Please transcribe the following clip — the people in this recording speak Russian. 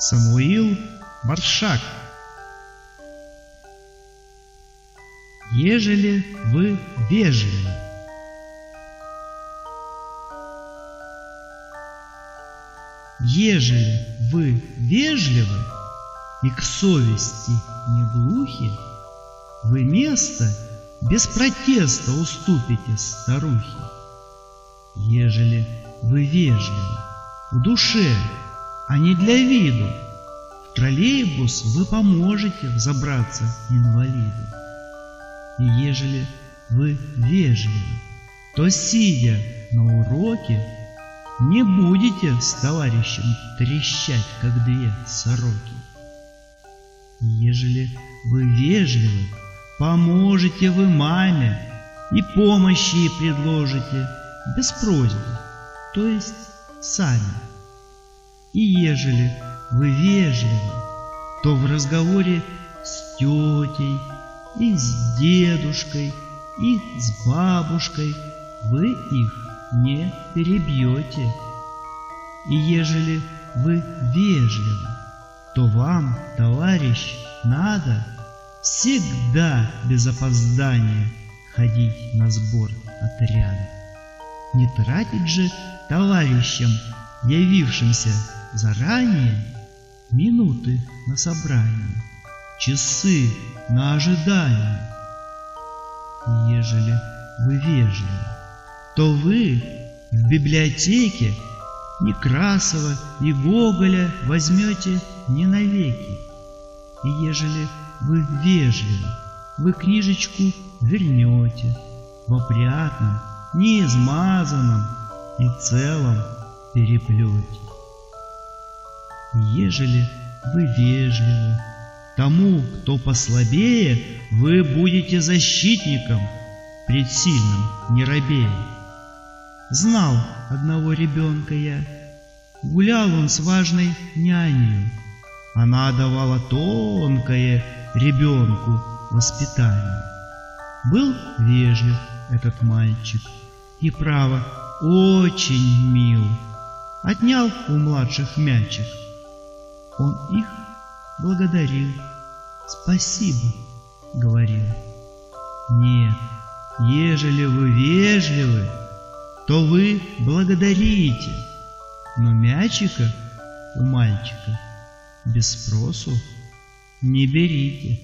Самуил Маршак Ежели вы вежливы Ежели вы вежливы и к совести не глухи, Вы место без протеста уступите старухе. Ежели вы вежливы в душе, а не для виду, в троллейбус вы поможете взобраться инвалиду. И ежели вы вежливы, то, сидя на уроке, не будете с товарищем трещать, как две сороки. Ежели вы вежливы, поможете вы маме и помощи ей предложите без просьбы, то есть сами. И ежели вы вежливы, то в разговоре с тетей и с дедушкой и с бабушкой вы их не перебьете. И ежели вы вежливы, то вам, товарищ, надо всегда без опоздания ходить на сбор отряда. Не тратить же товарищам, явившимся заранее, минуты на собрание, часы на ожидание. Ежели вы вежливы, то вы в библиотеке Некрасова и Гоголя возьмете не навеки. И ежели вы вежливы, вы книжечку вернете в опрятном, неизмазанном и целом переплете. Ежели вы вежливы, тому, кто послабее, вы будете защитником пред сильным не робея. Знал одного ребенка я, гулял он с важной няней. Она давала тонкое ребенку воспитание. Был вежлив этот мальчик и, право, очень мил. Отнял у младших мячик. Он их благодарил. Спасибо, говорил. Нет, ежели вы вежливы, то вы благодарите, но мячика у мальчика без спросу не берите.